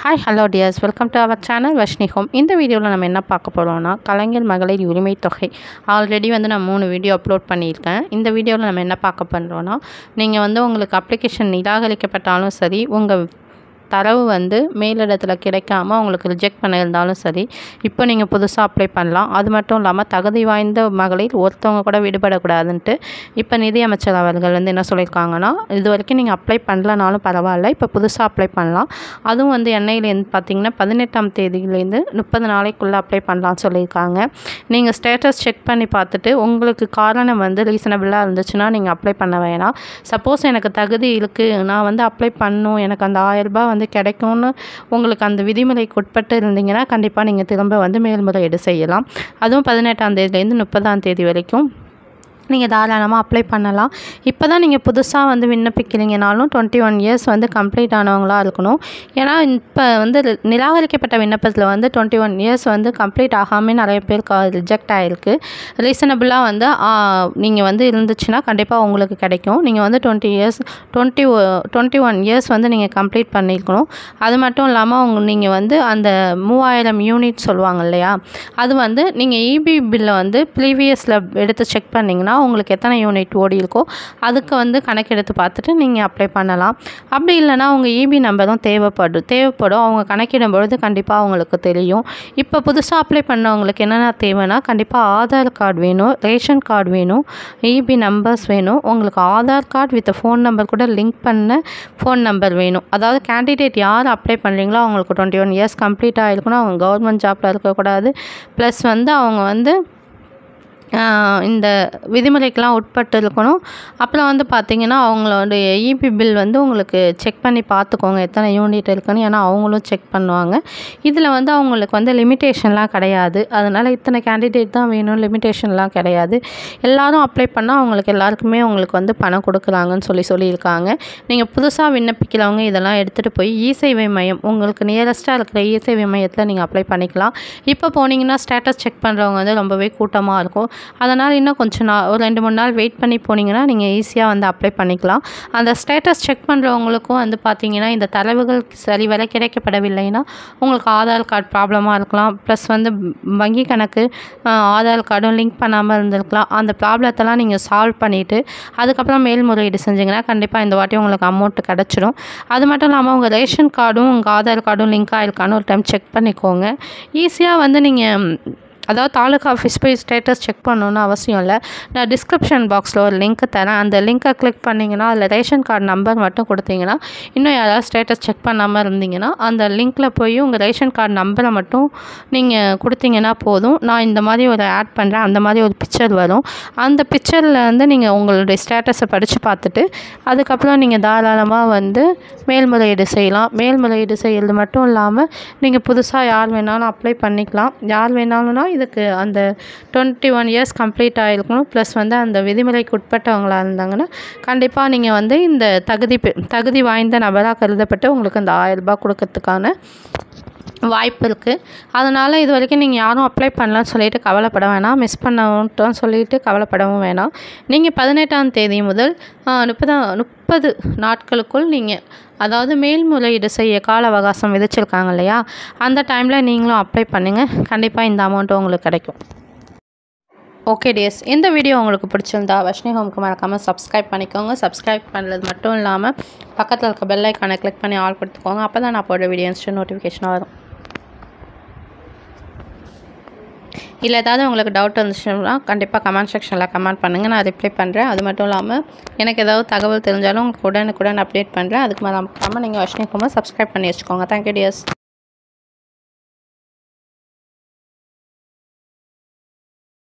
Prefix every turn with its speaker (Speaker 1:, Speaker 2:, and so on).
Speaker 1: Hi hello dears welcome to our channel Vashni home இந்த வீடியோவில் நம்ம என்ன பார்க்க போகிறோம்னா கலைஞர் மகளிர் உரிமை தொகை. ஆல்ரெடி வந்து நான் மூணு வீடியோ அப்லோட் பண்ணியிருக்கேன். இந்த வீடியோவில் நம்ம என்ன பார்க்க பண்ணுறோன்னா நீங்கள் வந்து உங்களுக்கு அப்ளிகேஷன் நிராகரிக்கப்பட்டாலும் சரி உங்கள் தரவு வந்து மேலிடத்தில் கிடைக்காம அவங்களுக்கு ரிஜெக்ட் பண்ணியிருந்தாலும் சரி இப்போ நீங்கள் புதுசாக அப்ளை பண்ணலாம். அது மட்டும் இல்லாமல் தகுதி வாய்ந்த மகளிர் ஒருத்தவங்க கூட விடுபடக்கூடாதுன்ட்டு இப்போ நிதியமைச்சர் அவர்கள் வந்து என்ன சொல்லியிருக்காங்கன்னா இது வரைக்கும் நீங்கள் அப்ளை பண்ணலனாலும் பரவாயில்ல இப்போ புதுசாக அப்ளை பண்ணலாம். அதுவும் வந்து எண்ணெயிலேருந்து பார்த்தீங்கன்னா பதினெட்டாம் தேதியிலேருந்து முப்பது நாளைக்குள்ளே அப்ளை பண்ணலாம்னு சொல்லியிருக்காங்க. நீங்கள் ஸ்டேட்டஸ் செக் பண்ணி பார்த்துட்டு உங்களுக்கு காரணம் வந்து ரீசனபிளாக இருந்துச்சுன்னா நீங்கள் அப்ளை பண்ண வேணாம். சப்போஸ் எனக்கு தகுதி இருக்குது நான் வந்து அப்ளை பண்ணும். எனக்கு அந்த ஆயிரரூபா வந்து கிடைக்கும்னு உங்களுக்கு அந்த விதிமுறைக்கு உட்பட்டு இருந்தீங்கன்னா கண்டிப்பாக நீங்கள் திரும்ப வந்து மேல்முறையீடு செய்யலாம். அதுவும் பதினெட்டாம் தேதியிலேருந்து முப்பதாம் தேதி வரைக்கும். நீங்கள் தாராளமாக அப்ளை பண்ணலாம். இப்போ தான் நீங்கள் புதுசாக வந்து விண்ணப்பிக்கிறீங்கனாலும் டுவெண்ட்டி ஒன் இயர்ஸ் வந்து கம்ப்ளீட் ஆனவங்களாக இருக்கணும். ஏன்னா இப்போ வந்து நிராகரிக்கப்பட்ட விண்ணப்பத்தில் வந்து டுவெண்ட்டி ஒன் இயர்ஸ் வந்து கம்ப்ளீட் ஆகாமல் நிறைய பேர் ரிஜெக்ட் ஆகிருக்கு ரீசனபிளாக வந்து நீங்கள் வந்து இருந்துச்சுன்னா கண்டிப்பாக உங்களுக்கு கிடைக்கும். நீங்கள் வந்து twenty years twenty twenty one years வந்து நீங்கள் கம்ப்ளீட் பண்ணியிருக்கணும் அது மட்டும் இல்லாமல் உங்க நீங்கள் வந்து அந்த மூவாயிரம் யூனிட் சொல்லுவாங்க இல்லையா? அது வந்து நீங்கள் இபி பில்லை வந்து ப்ரீவியஸில் எடுத்து செக் பண்ணிங்கன்னா உங்களுக்கு எத்தனை யூனிட் ஓடி இருக்கோ அதுக்கு வந்து கணக்கெடுத்து பார்த்துட்டு நீங்கள் அப்ளை பண்ணலாம். அப்படி இல்லைன்னா உங்கள் இபி நம்பரும் தேவைப்படும் தேவைப்படும். அவங்க கணக்கிடும் பொழுது கண்டிப்பாக அவங்களுக்கு தெரியும். இப்போ புதுசாக அப்ளை பண்ணவங்களுக்கு என்னென்ன தேவைன்னா கண்டிப்பாக ஆதார் கார்டு வேணும் ரேஷன் கார்டு வேணும் இபி நம்பர்ஸ் வேணும். உங்களுக்கு Aadhaar card with phone number கூட லிங்க் பண்ண ஃபோன் நம்பர் வேணும். அதாவது கேண்டிடேட் யார் அப்ளை பண்ணுறீங்களோ அவங்களுக்கு டுவெண்ட்டி ஒன் இயர்ஸ் கம்ப்ளீட் ஆகிருக்குன்னா அவங்க கவர்மெண்ட் ஜாப்பில் இருக்கக்கூடாது. ப்ளஸ் வந்து அவங்க வந்து இந்த விதிமுறைக்கெலாம் உட்பட்டு இருக்கணும் அப்புறம் வந்து பார்த்திங்கன்னா அவங்களோட இபி பில் வந்து உங்களுக்கு செக் பண்ணி பார்த்துக்கோங்க. எத்தனை யூனிட் இருக்குன்னு. ஏன்னா அவங்களும் செக் பண்ணுவாங்க. இதில் வந்து அவங்களுக்கு வந்து லிமிட்டேஷன்லாம் கிடையாது. அதனால் இத்தனை கேண்டிடேட் தான் வேணும். லிமிட்டேஷன்லாம் கிடையாது. எல்லோரும் அப்ளை பண்ணால் அவங்களுக்கு எல்லாருக்குமே உங்களுக்கு வந்து பணம் கொடுக்குறாங்கன்னு சொல்லி சொல்லியிருக்காங்க. நீங்கள் புதுசாக விண்ணப்பிக்கிறவங்க இதெல்லாம் எடுத்துகிட்டு போய் இ சேவை மையம் உங்களுக்கு நியரஸ்ட்டாக இருக்கிற இசேவை மையத்தில் நீங்கள் அப்ளை பண்ணிக்கலாம். இப்போ போனீங்கன்னா ஸ்டேட்டஸ் செக் பண்ணுறவங்க வந்து ரொம்பவே கூட்டமாக இருக்கும். அதனால் இன்னும் கொஞ்சம் நாள் ஒரு ரெண்டு மூணு நாள் வெயிட் பண்ணி போனீங்கன்னா நீங்கள் ஈஸியாக வந்து அப்ளை பண்ணிக்கலாம். அந்த ஸ்டேட்டஸ் செக் பண்ணுறவங்களுக்கும் வந்து பார்த்தீங்கன்னா இந்த தரவுகள் சரிவர கிடைக்கப்படவில்லைன்னா உங்களுக்கு ஆதார் கார்டு ப்ராப்ளமாக இருக்கலாம். ப்ளஸ் வந்து வங்கி கணக்கு ஆதார் கார்டும் லிங்க் பண்ணாமல் இருந்திருக்கலாம். அந்த ப்ராப்ளத்தெல்லாம் நீங்கள் சால்வ் பண்ணிவிட்டு அதுக்கப்புறம் மேல்முறையீடு செஞ்சிங்கன்னா கண்டிப்பாக இந்த வாட்டி உங்களுக்கு அமௌண்ட் கிடச்சிடும் அது மட்டும் இல்லாமல் உங்கள் ரேஷன் கார்டும் உங்கள் ஆதார் கார்டும் லிங்க் ஆகிருக்கான்னு ஒரு டைம் செக் பண்ணிக்கோங்க. ஈஸியாக வந்து நீங்கள் அதாவது தாலுக்கா ஆஃபீஸ் போய் ஸ்டேட்டஸ் செக் பண்ணணுன்னு அவசியம் இல்லை. நான் டிஸ்கிரிப்ஷன் பாக்ஸில் ஒரு லிங்க் தரேன். அந்த லிங்க்கை கிளிக் பண்ணிங்கன்னா அதில் ரேஷன் கார்டு நம்பர் மட்டும் கொடுத்தீங்கன்னா இன்னும் யாராவது ஸ்டேட்டஸ் செக் பண்ணாமல் இருந்தீங்கன்னா அந்த லிங்க்கில் போய் உங்கள் ரேஷன் கார்டு நம்பரை மட்டும் நீங்கள் கொடுத்தீங்கன்னா போதும். நான் இந்த மாதிரி ஒரு ஆட் பண்ணுறேன் அந்த மாதிரி ஒரு பிக்சர் வரும். அந்த பிக்சரில் வந்து நீங்கள் உங்களுடைய ஸ்டேட்டஸை படித்து பார்த்துட்டு அதுக்கப்புறம் நீங்கள் தாராளமாக வந்து மேல்முறையீடு செய்யலாம். மேல்முறையீடு செய்கிறது மட்டும் இல்லாமல் நீங்கள் புதுசாக யார் வேணாலும் அப்ளை பண்ணிக்கலாம். யார் வேணாலும்னா இதுக்கு அந்த டுவெண்ட்டி ஒன் இயர்ஸ் கம்ப்ளீட் ஆகிருக்கணும் ப்ளஸ் வந்து அந்த விதிமுறைக்கு உட்பட்டவங்களாக இருந்தாங்கன்னா கண்டிப்பாக நீங்கள் வந்து இந்த தகுதி தகுதி வாய்ந்த நபராக கருதப்பட்டு உங்களுக்கு அந்த ஆயிரம் ரூபாய் கொடுக்கறதுக்கான வாய்ப்பு இருக்குது அதனால் இது வரைக்கும் நீங்கள் யாரும் அப்ளை பண்ணலான்னு சொல்லிட்டு கவலைப்பட வேணாம். மிஸ் பண்ணட்டும் சொல்லிட்டு கவலைப்படவும் வேணாம். நீங்கள் பதினெட்டாம் தேதி முதல் முப்பதாம் முப்பது நாட்களுக்குள் நீங்கள் அதாவது மேல்முறையீடு செய்ய கால அவகாசம் விதிச்சிருக்காங்க இல்லையா? அந்த டைமில் நீங்களும் அப்ளை பண்ணுங்கள் கண்டிப்பாக இந்த அமௌண்ட்டு உங்களுக்கு கிடைக்கும். ஓகே டேஸ் இந்த வீடியோ உங்களுக்கு பிடிச்சிருந்தா வஷ்ணி ஹோம்க்கு மறக்காமல் சப்ஸ்கிரைப் பண்ணிக்கோங்க. சப்ஸ்கிரைப் பண்ணுறது மட்டும் இல்லாமல் பக்கத்தில் இருக்க பெல் ஐக்கானை கிளிக் பண்ணி ஆல் கொடுத்துக்கோங்க. அப்போ தான் நான் போடுற வீடியோ நோட்டிஃபிகேஷனாக வரும். இல்லை ஏதாவது உங்களுக்கு டவுட் வந்துச்சுன்னா கண்டிப்பாக கமெண்ட் செக்ஷனில் கமெண்ட் பண்ணுங்கள் நான் ரிப்ளை பண்ணுறேன் அது மட்டும் இல்லாமல் எனக்கு ஏதாவது தகவல் தெரிஞ்சாலும் உங்களுக்கு உடனுக்குடன் அப்டேட் பண்ணுறேன் அதுக்கு மறக்காமல் நீங்கள் வஷ்ணி குமார் சப்ஸ்கிரைப் பண்ணி வச்சுக்கோங்க. Thank you tears